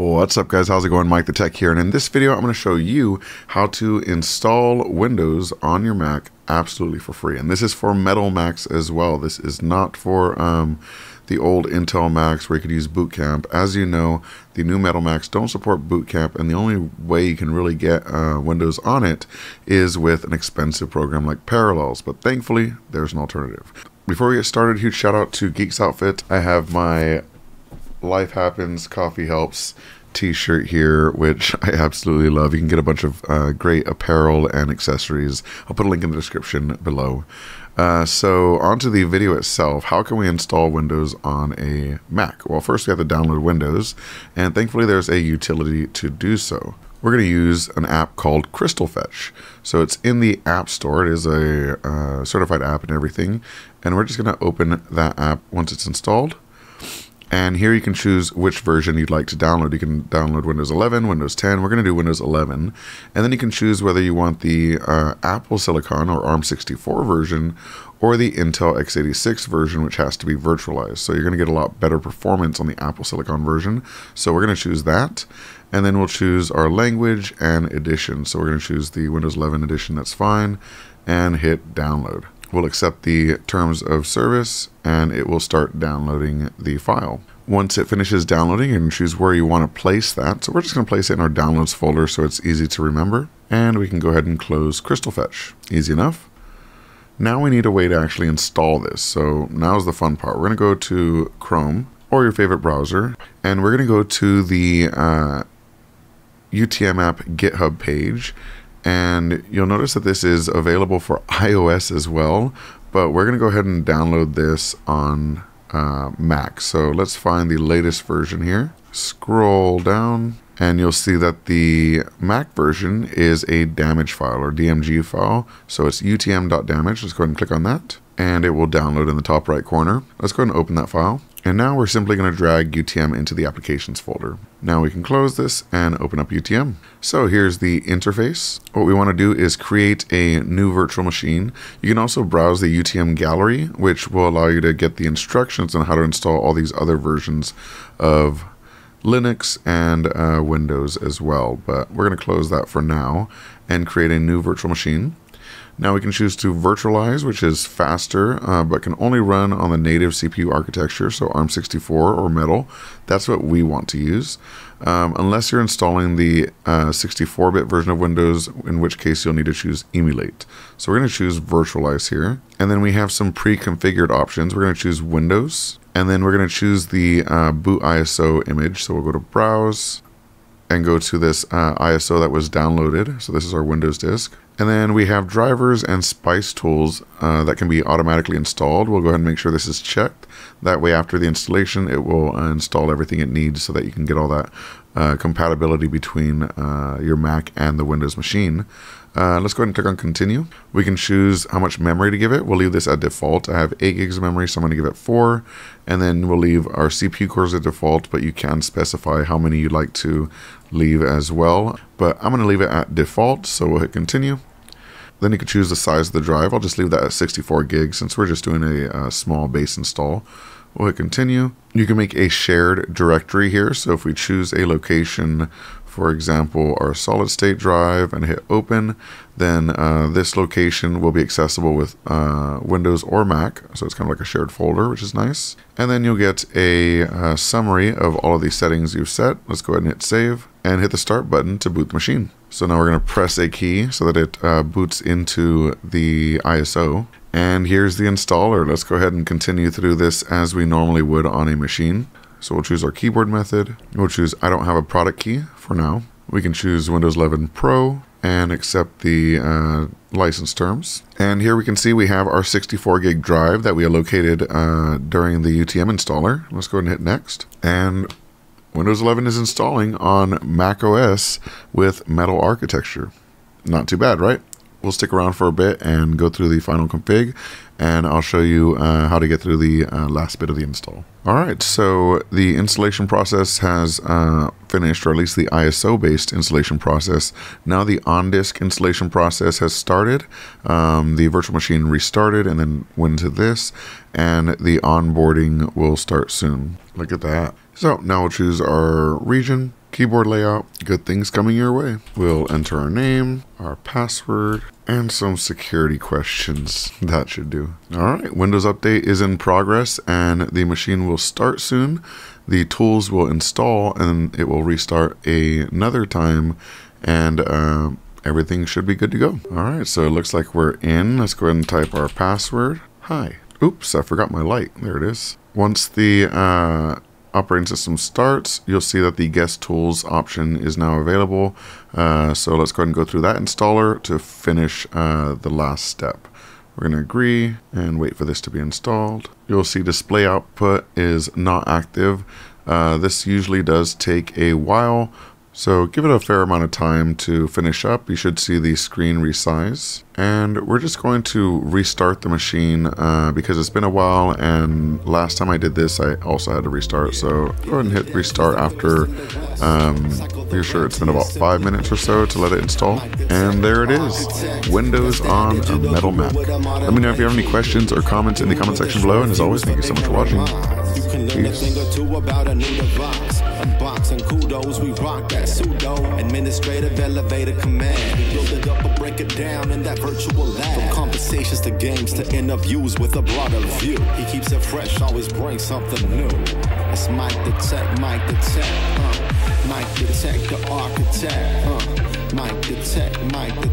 What's up guys, how's it going? Mike the Tech here, and in this video I'm going to show you how to install Windows on your Mac absolutely for free. And this is for Metal Macs as well. This is not for um, the old Intel Macs where you could use Boot Camp. As you know, the new Metal Macs don't support Boot Camp, and the only way you can really get uh, Windows on it is with an expensive program like Parallels. But thankfully, there's an alternative. Before we get started, huge shout out to Geeks Outfit. I have my Life Happens Coffee Helps t-shirt here which i absolutely love you can get a bunch of uh, great apparel and accessories i'll put a link in the description below uh, so onto the video itself how can we install windows on a mac well first we have to download windows and thankfully there's a utility to do so we're going to use an app called Crystal Fetch. So it's in the App Store. It is a uh, certified app and everything. And we're just going to open that app once it's installed. And here you can choose which version you'd like to download. You can download Windows 11, Windows 10. We're going to do Windows 11. And then you can choose whether you want the uh, Apple Silicon or ARM64 version or the Intel x86 version, which has to be virtualized. So you're going to get a lot better performance on the Apple Silicon version. So we're going to choose that. And then we'll choose our language and edition. So we're going to choose the Windows 11 edition, that's fine, and hit download will accept the terms of service and it will start downloading the file. Once it finishes downloading, you can choose where you want to place that. So we're just going to place it in our downloads folder so it's easy to remember. And we can go ahead and close Crystal Fetch. Easy enough. Now we need a way to actually install this. So now's the fun part. We're going to go to Chrome or your favorite browser, and we're going to go to the uh, UTM app GitHub page and you'll notice that this is available for iOS as well, but we're going to go ahead and download this on uh, Mac. So let's find the latest version here. Scroll down and you'll see that the Mac version is a damage file or DMG file. So it's utm.damage. Let's go ahead and click on that and it will download in the top right corner. Let's go ahead and open that file. And now we're simply going to drag UTM into the applications folder. Now we can close this and open up UTM. So here's the interface. What we want to do is create a new virtual machine. You can also browse the UTM gallery, which will allow you to get the instructions on how to install all these other versions of Linux and uh, Windows as well. But we're going to close that for now and create a new virtual machine. Now we can choose to virtualize, which is faster, uh, but can only run on the native CPU architecture, so ARM64 or Metal. That's what we want to use. Um, unless you're installing the 64-bit uh, version of Windows, in which case you'll need to choose Emulate. So we're going to choose Virtualize here. And then we have some pre-configured options. We're going to choose Windows, and then we're going to choose the uh, boot ISO image. So we'll go to Browse, and go to this uh, ISO that was downloaded. So this is our Windows disk. And then we have drivers and spice tools uh, that can be automatically installed. We'll go ahead and make sure this is checked. That way after the installation, it will uh, install everything it needs so that you can get all that uh, compatibility between uh, your Mac and the Windows machine. Uh, let's go ahead and click on continue. We can choose how much memory to give it. We'll leave this at default. I have 8 gigs of memory, so I'm going to give it 4. And then we'll leave our CPU cores at default, but you can specify how many you'd like to leave as well. But I'm going to leave it at default, so we'll hit continue. Then you can choose the size of the drive. I'll just leave that at 64 gigs since we're just doing a, a small base install. We'll hit continue. You can make a shared directory here. So if we choose a location for example, our solid state drive and hit open, then uh, this location will be accessible with uh, Windows or Mac. So it's kind of like a shared folder, which is nice. And then you'll get a uh, summary of all of these settings you've set. Let's go ahead and hit save and hit the start button to boot the machine. So now we're going to press a key so that it uh, boots into the ISO. And here's the installer. Let's go ahead and continue through this as we normally would on a machine. So we'll choose our keyboard method. We'll choose I don't have a product key for now. We can choose Windows 11 Pro and accept the uh, license terms. And here we can see we have our 64 gig drive that we allocated uh, during the UTM installer. Let's go ahead and hit next. And Windows 11 is installing on Mac OS with Metal architecture. Not too bad, right? We'll stick around for a bit and go through the final config and I'll show you uh, how to get through the uh, last bit of the install. Alright, so the installation process has uh, finished, or at least the ISO based installation process. Now the on disk installation process has started. Um, the virtual machine restarted and then went into this, and the onboarding will start soon. Look at that. So now we'll choose our region keyboard layout, good things coming your way. We'll enter our name, our password, and some security questions. That should do. All right, Windows Update is in progress and the machine will start soon. The tools will install and it will restart another time and uh, everything should be good to go. All right, so it looks like we're in. Let's go ahead and type our password. Hi. Oops, I forgot my light. There it is. Once the uh, operating system starts, you'll see that the guest tools option is now available. Uh, so let's go ahead and go through that installer to finish uh, the last step. We're going to agree and wait for this to be installed. You'll see display output is not active. Uh, this usually does take a while, so give it a fair amount of time to finish up. You should see the screen resize. And we're just going to restart the machine uh, because it's been a while and last time I did this I also had to restart. So go ahead and hit restart after um, you're sure it's been about five minutes or so to let it install. And there it is, Windows on a metal Mac. Let me know if you have any questions or comments in the comment section below. And as always, thank you so much for watching. Peace unbox and kudos. We rock that sudo administrative elevator command. We build it up or break it down in that virtual lab. From conversations to games to interviews with a broader view. He keeps it fresh, always brings something new. It's Mike the Tech, Mike the Tech, huh? Mike the Tech, the architect, huh? Mike the Tech, Mike the